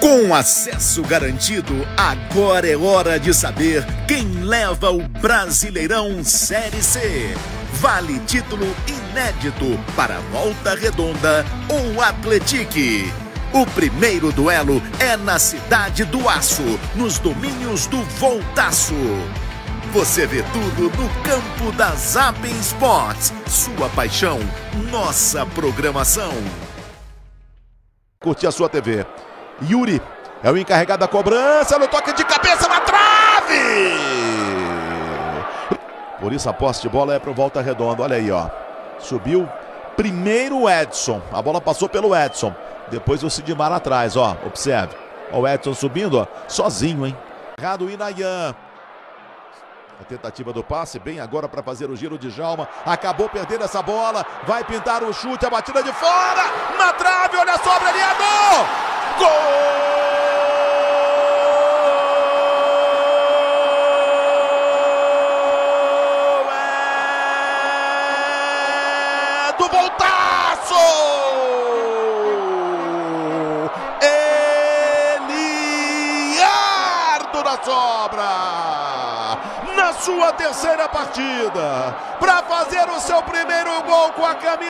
Com acesso garantido, agora é hora de saber quem leva o Brasileirão Série C. Vale título inédito para Volta Redonda ou Atletique. O primeiro duelo é na Cidade do Aço, nos domínios do Voltaço. Você vê tudo no campo da Zap Sports. Sua paixão, nossa programação. Curtir a sua TV. Yuri é o encarregado da cobrança no toque de cabeça na trave! Por isso a posse de bola é para o Volta Redonda. Olha aí, ó. Subiu primeiro o Edson. A bola passou pelo Edson. Depois o Sidmar atrás, ó. Observe. Ó, o Edson subindo, ó. Sozinho, hein? Errado o Inayan. A tentativa do passe, bem agora para fazer o giro de Jalma. Acabou perdendo essa bola. Vai pintar o chute, a batida de fora. Na trave, olha a sobra, Eliador! Gol! Na sobra! Na sua terceira partida, para fazer o seu primeiro gol com a camisa.